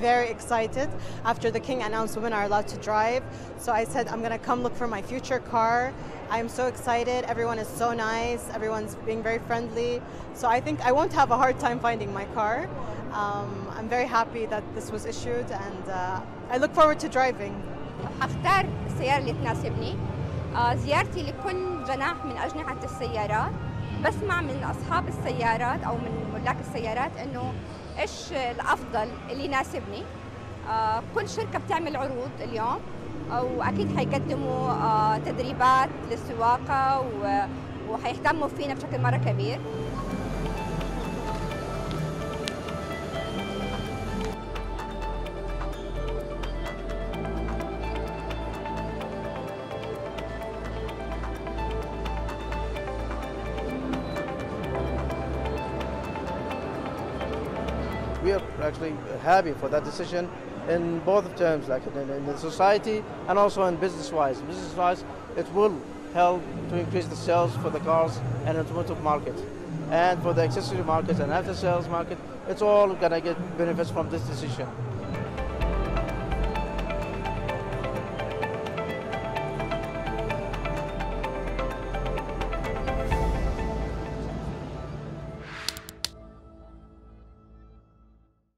very excited after the king announced women are allowed to drive. So I said, I'm going to come look for my future car. I am so excited. Everyone is so nice. Everyone's being very friendly. So I think I won't have a hard time finding my car. Um, I'm very happy that this was issued and uh, I look forward to driving. اختار السياره اللي تناسبني آه، زيارتي لكل جناح من اجنحه السيارات بسمع من اصحاب السيارات او من ملاك السيارات انه إيش الأفضل اللي يناسبني؟ آه، كل شركة بتعمل عروض اليوم وأكيد حيقدموا آه، تدريبات للسواقة وحيهتموا فينا بشكل مرة كبير. We are actually happy for that decision in both terms, like in, in the society and also in business-wise. Business-wise, it will help to increase the sales for the cars and automotive market. And for the accessory market and after-sales market, it's all going to get benefits from this decision.